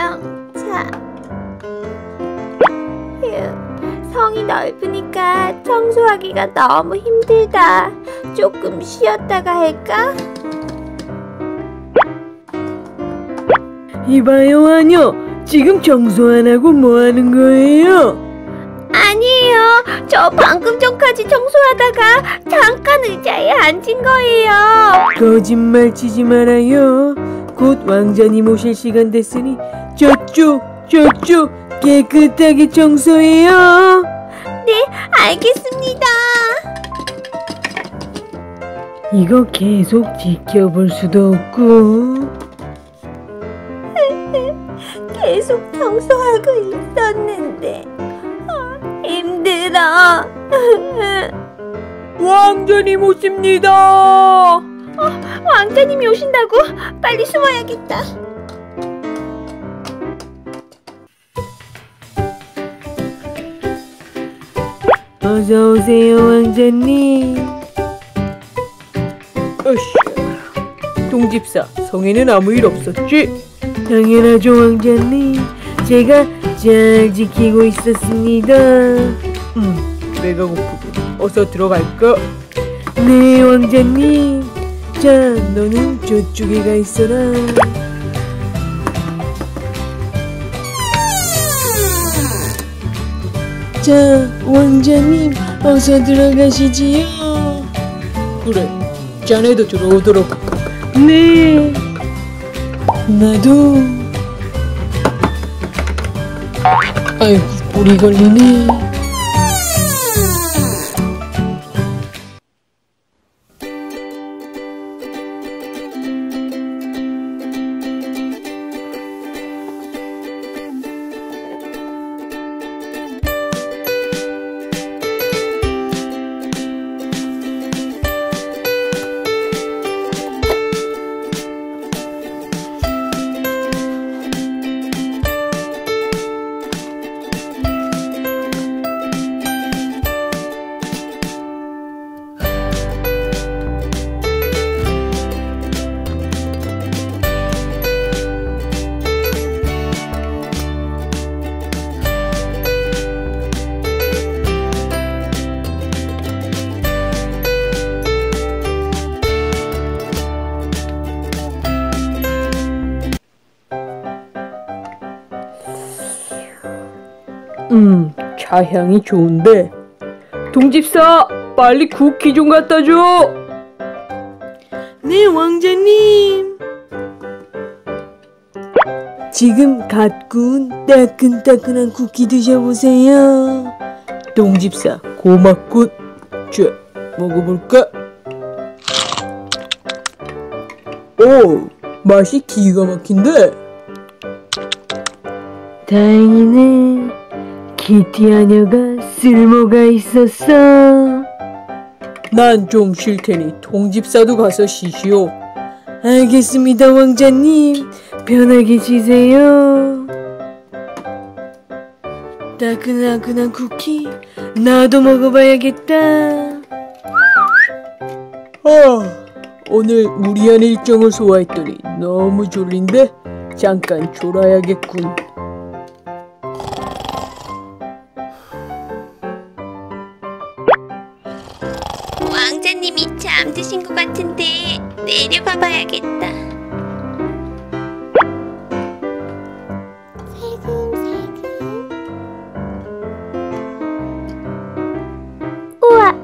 영차. 휴, 성이 넓으니까 청소하기가 너무 힘들다. 조금 쉬었다가 할까? 이봐요, 아녀. 지금 청소 안 하고 뭐 하는 거예요? 아니에요. 저 방금 전까지 청소하다가 잠깐 의자에 앉은 거예요. 거짓말 치지 말아요. 곧 왕자님 오실 시간 됐으니 저쪽, 저쪽 깨끗하게 청소해요. 네, 알겠습니다. 이거 계속 지켜볼 수도 없고. 계속 청소하고 있었는데 아, 힘들어. 왕자님 오십니다. 어, 왕자님이 오신다고? 빨리 숨어야겠다. 어서 오세요, 왕자님. 어씨, 동집사, 성에는 아무 일 없었지? 당연하죠, 왕자님. 제가 잘 지키고 있었습니다. 음, 배가 고프군. 어서 들어갈까? 네, 왕자님. 자, 너는 저쪽에 가 있어라. 자, 왕자님, 어서 들어가시지요. 그래, 자네도 들어오도록. 네. 나도. 아이고, 우리 걸리네. 음, 차 향이 좋은데. 동집사, 빨리 쿠키 좀 갖다 줘. 네, 왕자님. 지금 갓 구운 따끈따끈한 쿠키 드셔보세요. 동집사, 고맙군. 자, 먹어볼까? 오, 맛이 기가 막힌데? 다행이네. 키티 아녀가 쓸모가 있었어. 난 좀 쉴 테니 동집사도 가서 쉬시오. 알겠습니다, 왕자님. 편하게 쉬세요. 따끈따끈한 쿠키, 나도 먹어봐야겠다. 아, 오늘 무리한 일정을 소화했더니 너무 졸린데 잠깐 졸아야겠군. 내려가 봐야겠다. 우와,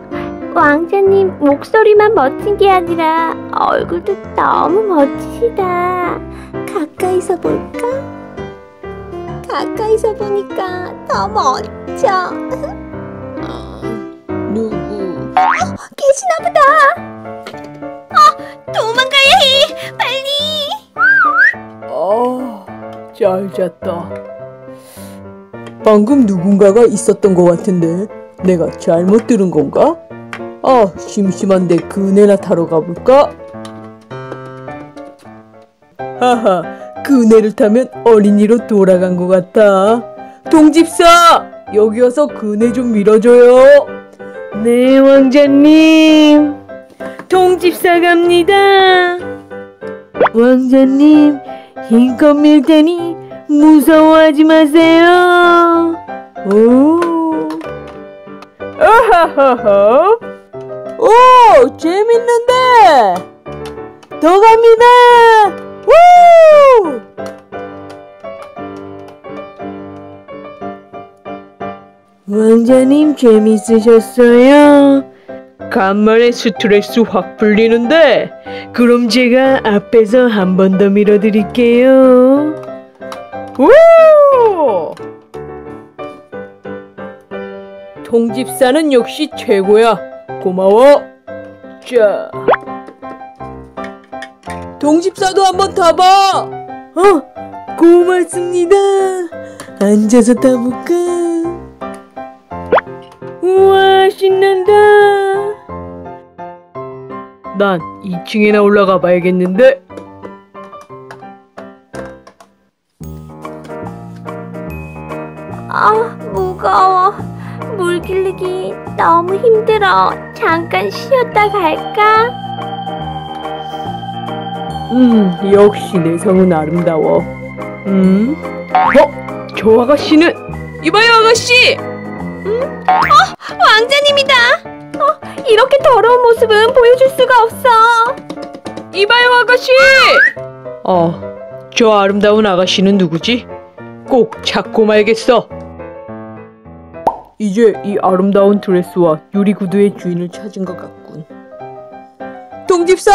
왕자님 목소리만 멋진 게 아니라 얼굴도 너무 멋지시다. 가까이서 볼까? 가까이서 보니까 더 멋져. 누구? 계시나 보다. 어, 도망가야 해. 빨리. 아, 잘 잤다. 방금 누군가가 있었던 것 같은데 내가 잘못 들은 건가? 아, 심심한데 그네나 타러 가볼까? 하하, 그네를 타면 어린이로 돌아간 것 같다. 동집사, 여기 와서 그네 좀 밀어줘요. 네, 왕자님. 동집사 갑니다. 왕자님, 힘껏 밀 테니 무서워하지 마세요. 오. 오, 재밌는데. 더 갑니다. 우! 왕자님 재밌으셨어요? 간만에 스트레스 확 풀리는데 그럼 제가 앞에서 한 번 더 밀어드릴게요. 우! 통집사는 역시 최고야. 고마워. 자. 동집사도 한번 타봐. 어, 고맙습니다. 앉아서 타볼까? 우와, 신난다. 난 2층이나 올라가 봐야겠는데. 아, 무거워. 물 길르기 너무 힘들어. 잠깐 쉬었다 갈까? 음, 역시 내 성은 아름다워. 음? 어? 저 아가씨는? 이봐요, 아가씨! 왕자님이다. 어, 이렇게 더러운 모습은 보여줄 수가 없어. 이봐요, 아가씨! 어, 저 아름다운 아가씨는 누구지? 꼭 찾고 말겠어. 이제 이 아름다운 드레스와 유리 구두의 주인을 찾은 것 같군. 동집사!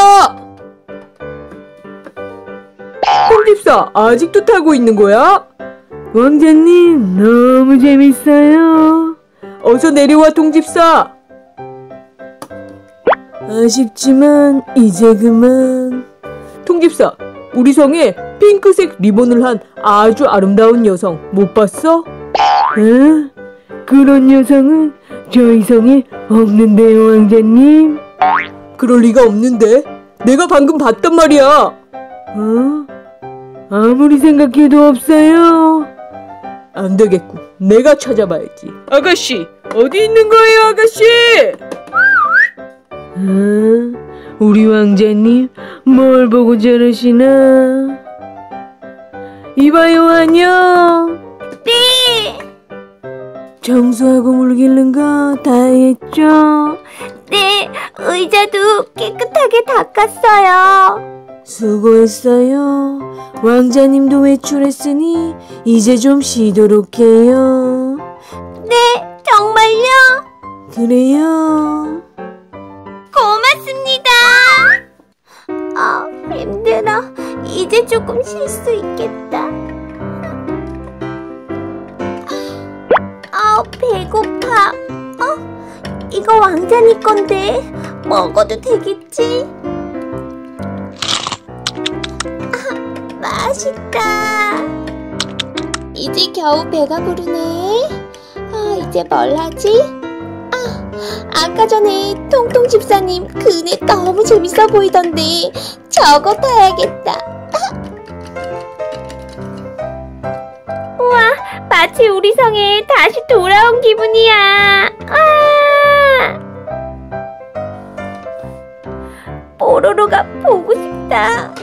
동집사, 아직도 타고 있는 거야? 왕자님, 너무 재밌어요. 어서 내려와, 동집사! 아쉽지만 이제 그만. 통집사, 우리 성에 핑크색 리본을 한 아주 아름다운 여성 못 봤어? 응? 그런 여성은 저희 성에 없는데요, 왕자님. 그럴 리가 없는데. 내가 방금 봤단 말이야. 어? 아무리 생각해도 없어요. 안 되겠군. 내가 찾아봐야지. 아가씨, 어디 있는 거예요, 아가씨? 아, 우리 왕자님 뭘 보고 저러시나? 이봐요 안녕. 네, 청소하고 물 길른 거 다 했죠? 네, 의자도 깨끗하게 닦았어요. 수고했어요. 왕자님도 외출했으니 이제 좀 쉬도록 해요. 네, 정말요? 그래요. 고맙습니다. 아, 힘들어. 이제 조금 쉴 수 있겠다. 아, 배고파. 어? 이거 왕자님 건데 먹어도 되겠지? 아, 맛있다. 이제 겨우 배가 부르네. 아, 이제 뭘 하지? 아, 아까 전에 통통 집사님 그네 너무 재밌어 보이던데 저거 타야겠다. 우와, 마치 우리 성에 다시 돌아온 기분이야. 아! 뽀로로가 보고 싶다.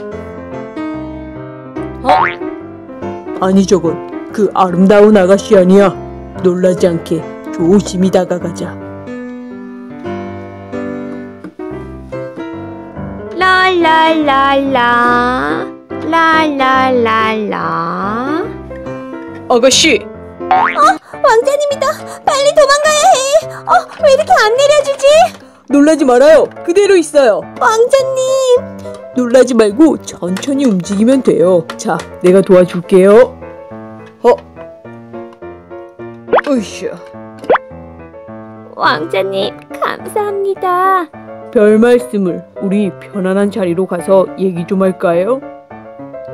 아니 저건 그 아름다운 아가씨 아니야. 놀라지 않게 조심히 다가가자. 랄랄랄라 랄랄랄라 아가씨, 왕자님이다 빨리 도망가야 해 어, 왜 이렇게 안 내려주지? 놀라지 말아요. 그대로 있어요. 왕자님 놀라지 말고 천천히 움직이면 돼요. 자, 내가 도와줄게요. 어? 으쌰. 왕자님 감사합니다 별 말씀을 우리 편안한 자리로 가서 얘기 좀 할까요?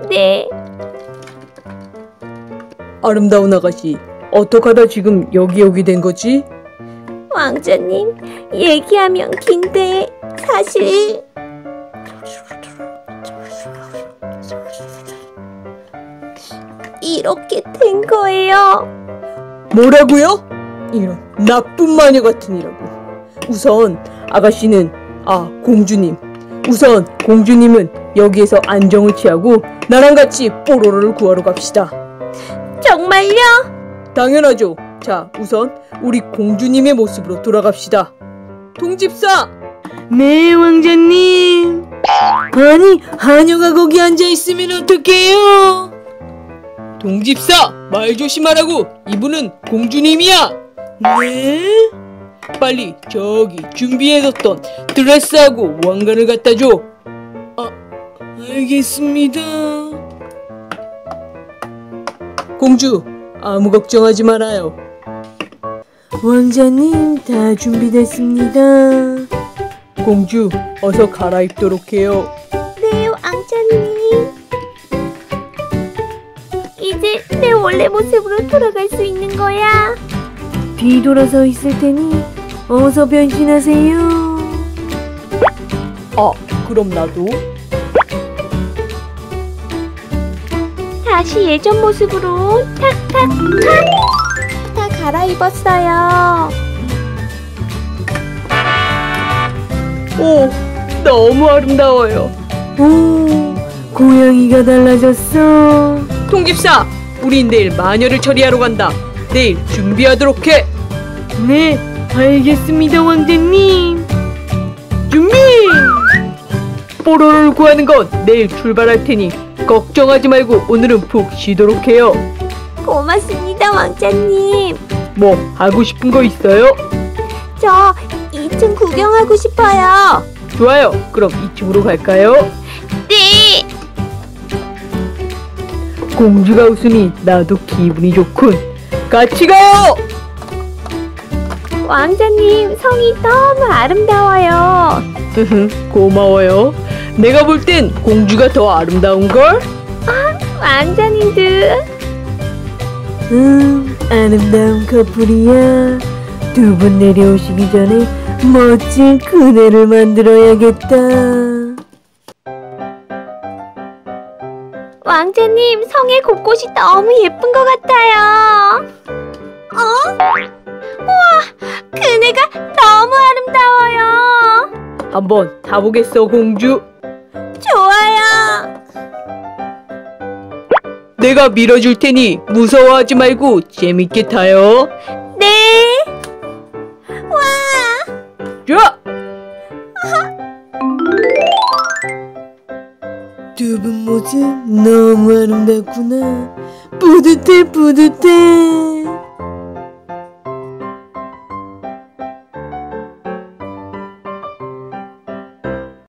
네 아름다운 아가씨, 어떡하다 지금 여기 여기 된 거지? 왕자님 얘기하면 긴데 사실 이렇게 된 거예요 뭐라고요? 이런 나쁜 마녀 같으니라고. 우선 아가씨는 아 공주님. 우선 공주님은 여기에서 안정을 취하고 나랑 같이 뽀로로를 구하러 갑시다. 정말요? 당연하죠. 자, 우선 우리 공주님의 모습으로 돌아갑시다. 통집사! 네, 왕자님. 아니, 하녀가 거기 앉아 있으면 어떡해요? 동집사, 말 조심하라고. 이분은 공주님이야. 네? 빨리 저기 준비해뒀던 드레스하고 왕관을 갖다 줘. 아, 알겠습니다. 공주, 아무 걱정하지 말아요. 왕자님, 다 준비됐습니다. 공주, 어서 갈아입도록 해요. 네, 왕자님. 이제 내 원래 모습으로 돌아갈 수 있는 거야. 뒤돌아서 있을 테니 어서 변신하세요. 아, 그럼 나도? 다시 예전 모습으로 탁탁탁 다 갈아입었어요. 오, 너무 아름다워요. 오, 고양이가 달라졌어. 통집사, 우린 내일 마녀를 처리하러 간다. 내일 준비하도록 해. 네, 알겠습니다, 왕자님. 준비! 뽀로로를 구하는 건 내일 출발할 테니 걱정하지 말고 오늘은 푹 쉬도록 해요. 고맙습니다, 왕자님. 뭐 하고 싶은 거 있어요? 저 2층 구경하고 싶어요. 좋아요. 그럼 2층으로 갈까요? 네. 공주가 웃으니 나도 기분이 좋군. 같이 가요! 왕자님 성이 너무 아름다워요. 고마워요. 내가 볼 땐 공주가 더 아름다운걸? 왕자님도 음, 아름다운 커플이야. 두 분 내려오시기 전에 멋진 그네를 만들어야겠다. 왕자님 성의 곳곳이 너무 예쁜 것 같아요. 어? 우와, 그네가 너무 아름다워요. 한번 타보겠어, 공주. 좋아요. 내가 밀어줄 테니 무서워하지 말고 재밌게 타요. 네. 와, 자! 두 분 모습 너무 아름답구나. 뿌듯해, 뿌듯해.